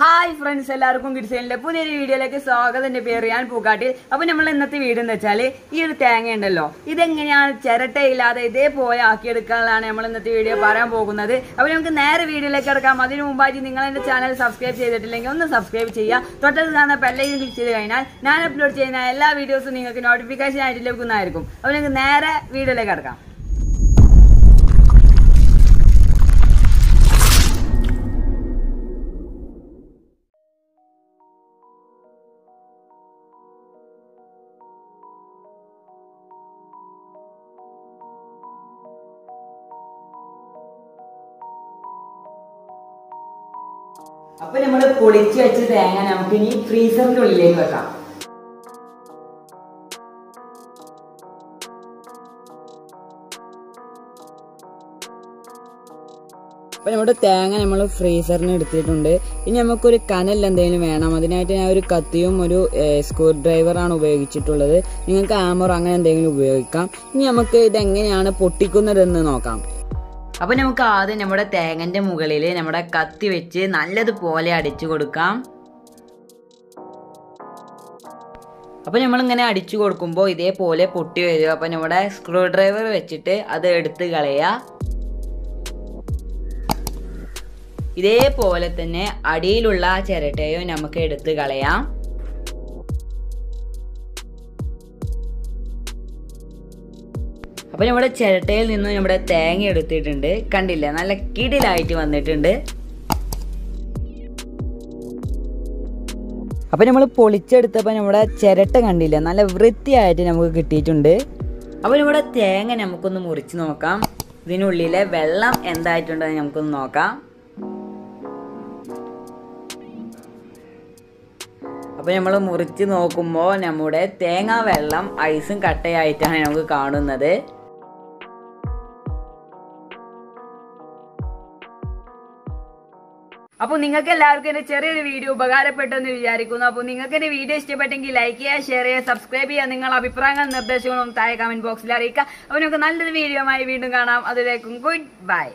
Hi friends എല്ലാവർക്കും കിഡ്സൈനിലെ പുതിയൊരു വീഡിയോയിലേക്ക് സ്വാഗതം. എന്റെ പേര് ഞാൻ പൂക്കാട്ടി. അപ്പൊ നമ്മൾ ഇന്നത്തെ വീട് എന്ന് വെച്ചാൽ ഈ ഒരു തേങ്ങ ഉണ്ടല്ലോ. ഇതെങ്ങനെയാണ് ചിരട്ടയില്ലാതെ ഇതേപോലെ ആക്കിയെടുക്കാനാണ് നമ്മൾ ഇന്നത്തെ വീഡിയോ പറയാൻ പോകുന്നത്. അപ്പൊ നമുക്ക് നേരെ വീഡിയോയിലേക്ക് എടുക്കാം അതിനു മുമ്പായിട്ട് നിങ്ങൾ എന്റെ ചാനൽ സബ്സ്ക്രൈബ് ചെയ്തിട്ടില്ലെങ്കിൽ ഒന്ന് സബ്സ്ക്രൈബ് ചെയ്യുക. തൊട്ടടുത്ത് കാണുന്ന പെല്ലയിൽ ക്ലിക്ക് ചെയ്ത് കഴിഞ്ഞാൽ ഞാൻ അപ്ലോഡ് ചെയ്യുന്ന എല്ലാ വീഡിയോസും നിങ്ങൾക്ക് നോട്ടിഫിക്കേഷൻ ആയിട്ട് ലഭിക്കുന്നതായിരിക്കും. അപ്പൊ നിങ്ങൾക്ക് നേരെ വീഡിയോയിലേക്ക് കിടക്കാം. അപ്പൊ നമ്മൾ പൊളിച്ച് വെച്ച തേങ്ങ നമുക്ക് ഇനി ഫ്രീസറിന്റെ ഉള്ളിലേക്ക് വെക്കാം. അപ്പൊ നമ്മുടെ തേങ്ങ നമ്മൾ ഫ്രീസറിന് എടുത്തിട്ടുണ്ട്. ഇനി നമുക്കൊരു കനൽ എന്തെങ്കിലും വേണം. അതിനായിട്ട് ഞാൻ ഒരു കത്തിയും ഒരു സ്ക്രൂ ഡ്രൈവറാണ് ഉപയോഗിച്ചിട്ടുള്ളത്. നിങ്ങൾക്ക് ആമർ അങ്ങനെ എന്തെങ്കിലും ഉപയോഗിക്കാം. ഇനി നമുക്ക് ഇതെങ്ങനെയാണ് പൊട്ടിക്കുന്നതെന്ന് നോക്കാം. അപ്പൊ നമുക്ക് ആദ്യം നമ്മുടെ തേങ്ങന്റെ മുകളിൽ നമ്മുടെ കത്തി വെച്ച് നല്ലതുപോലെ അടിച്ചു കൊടുക്കാം. അപ്പൊ നമ്മളിങ്ങനെ അടിച്ചു കൊടുക്കുമ്പോൾ ഇതേപോലെ പൊട്ടി വരും. അപ്പോൾ നമ്മുടെ സ്ക്രൂ ഡ്രൈവർ വെച്ചിട്ട് അത് എടുത്ത് കളയുക ഇതേപോലെ തന്നെ അടിയിലുള്ള ചിരട്ടയോ നമുക്ക് എടുത്ത് കളയാം. അപ്പൊ നമ്മുടെ ചിരട്ടയിൽ നിന്ന് നമ്മുടെ തേങ്ങ എടുത്തിട്ടുണ്ട്. കണ്ടില്ല? നല്ല കിടിലായിട്ട് വന്നിട്ടുണ്ട്. അപ്പോൾ നമ്മൾ പൊളിച്ചെടുത്തപ്പോൾ നമ്മുടെ ചിരട്ട കണ്ടില്ല? നല്ല വൃത്തിയായിട്ട് നമുക്ക് കിട്ടിയിട്ടുണ്ട്. അപ്പോൾ നമ്മുടെ തേങ്ങ നമുക്കൊന്ന് മുറിച്ച് നോക്കാം. ഇതിനുള്ളിലെ വെള്ളം എന്തായിട്ടുണ്ടെന്ന് നമുക്കൊന്ന് നോക്കാം. അപ്പോൾ നമ്മൾ മുറിച്ച് നോക്കുമ്പോൾ നമ്മുടെ തേങ്ങാ വെള്ളം ഐസും കട്ടയായിട്ടാണ് നമുക്ക് കാണുന്നത്. അപ്പോൾ നിങ്ങൾക്ക് എല്ലാവർക്കും എന്റെ ചെറിയൊരു വീഡിയോ ഉപകാരപ്പെട്ടെന്ന് വിചാരിക്കുന്നു. അപ്പോൾ നിങ്ങൾക്ക് എന്റെ വീഡിയോ ഇഷ്ടപ്പെട്ടെങ്കിൽ ലൈക്ക് ചെയ്യുക ഷെയർ ചെയ്യുക സബ്സ്ക്രൈബ് ചെയ്യുക. നിങ്ങളുടെ അഭിപ്രായങ്ങളും നിർദ്ദേശങ്ങളും താഴെ കമന്റ് ബോക്സിൽ അറിയിക്കുക. അപ്പോൾ നമുക്ക് നല്ലൊരു വീഡിയോ വീണ്ടും കാണാം. അതിലേക്കും ഗുഡ് ബൈ.